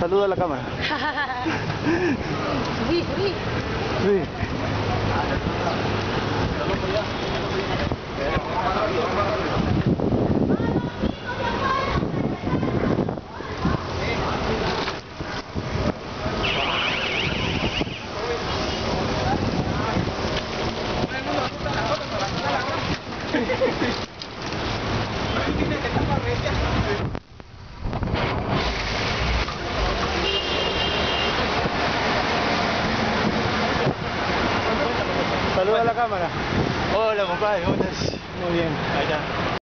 Saluda a la cámara. Sí. Saluda a la cámara. Hola compadre, ¿cómo estás? Muy bien. Ahí está.